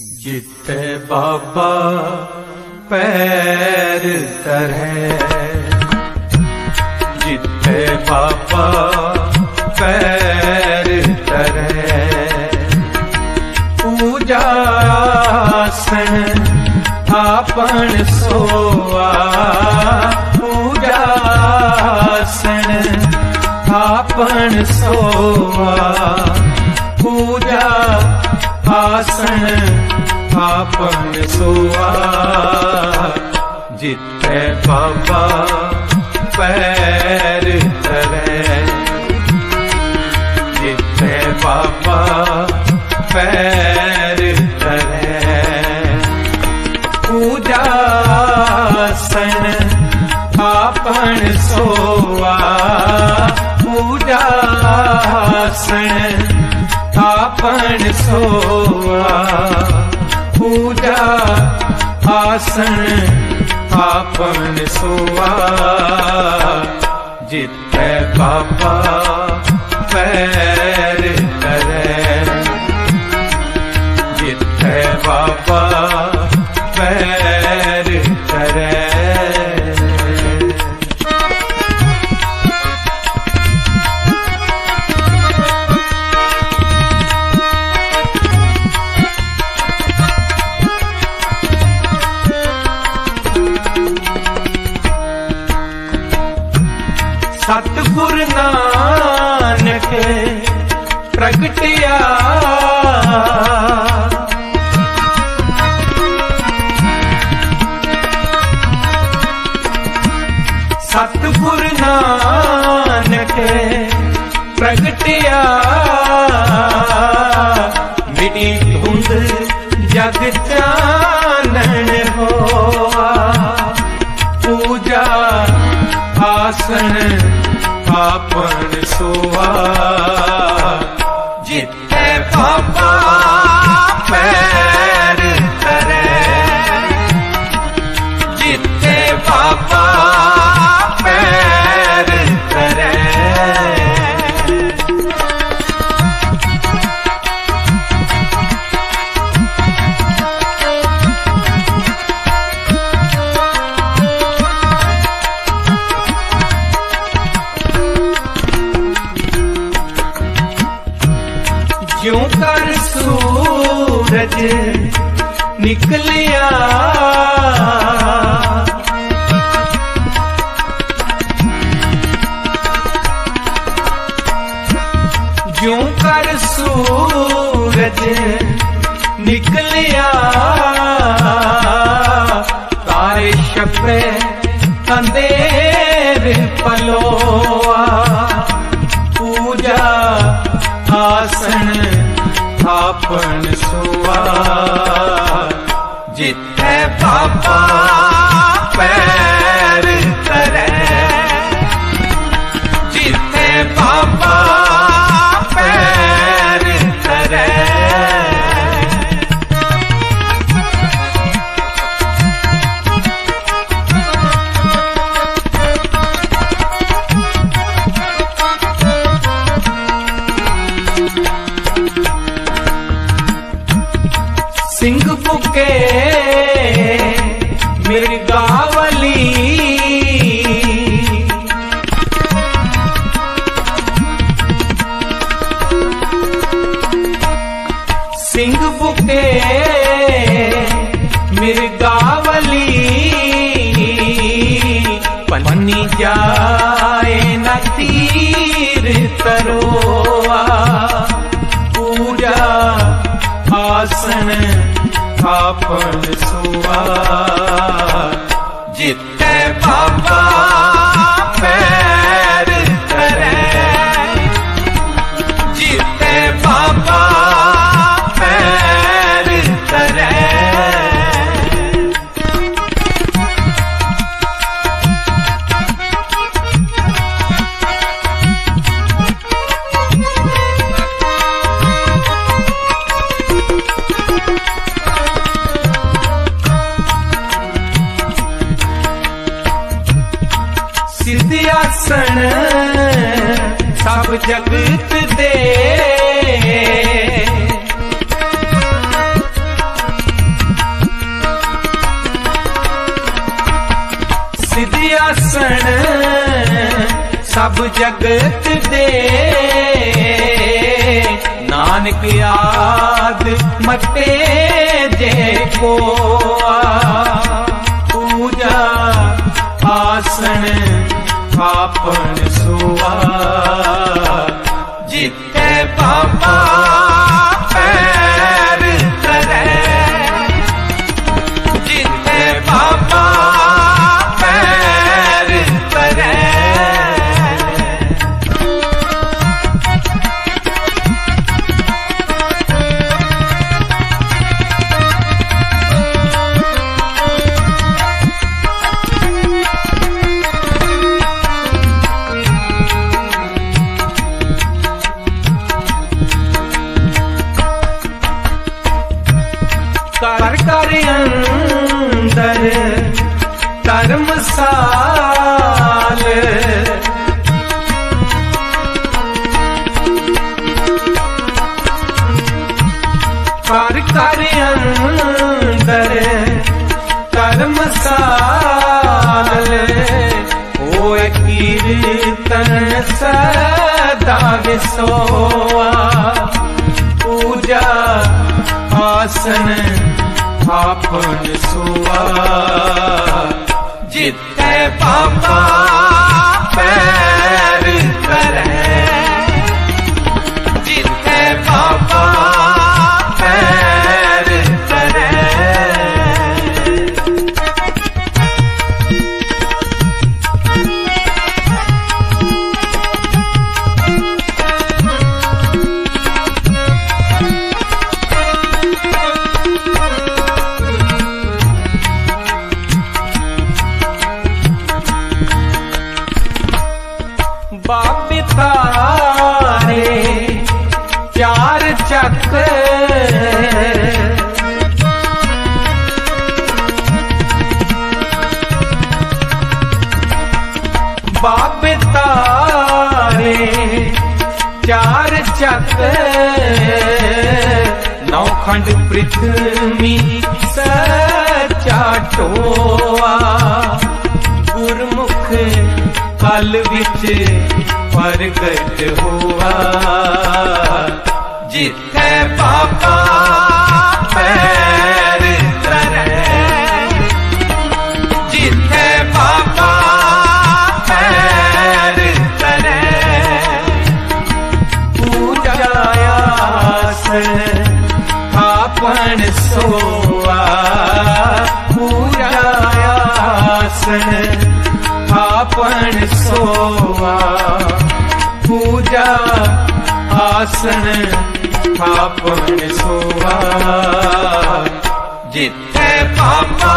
जिथे बाबा पैर तरह, जिथे बाबा पैर तरह। पूजासन आपन सोआ पूजासन आपन सोआ, पूजा आसन आपन सोआ जितने बाबा पैर धरे जिते बाबा पैर धरे। पूजा सन आपन सोआ पूजा सन आपन सोआ ਆਸਣ ਆਪਨ ਸੋਆ ਜਿੱਥੇ ਬਾਬਾ ਪ੍ਰਗਟਿਆ ਸਤਿਗੁਰ ਨਾਨਕ ਪ੍ਰਗਟਿਆ। ਮਿਟੀ ਧੁੰਦ ਜਗ ਚਾਨਣ ਹੋਆ। ਪੂਜਾ ਆਸਣ ਆਪਣ ਸੋਆ। Have fun, fun, fun. निकलिया। यूँ कर सूरज निकलिया करोवा पूजा आसन थापण सुवा जित पापा ਜਗਤ ਦੇ। ਸਿੱਧੀ ਆਸਣ ਸਭ ਜਗਤ ਦੇ। ਨਾਨਕ ਯਾਦ ਮਤੇ ਜੇ ਕੋਆ ਪੂਜਾ ਆਸਣ ਥਾਪਣ ਸੁਆ। ਜਿੱਤੇ ਪਾਪਾ शर्मसाल पर कर अंदर कर्मसाल ओ कीर्तन सदा विसोआ पूजा आसन आपन सुआ ਜਿੱਥੇ ਪਾਪਾ ਪੈ ਨੌ ਖੰਡ ਪ੍ਰਿਥਵੀ ਸਚਾ ਟੋਆ ਗੁਰਮੁਖ ਕਲ ਵਿੱਚ ਪ੍ਰਗਟ ਹੋਆ ਜਿੱਥੇ आपन सोवा पूजा आसन आपन सोवा। जिते पापा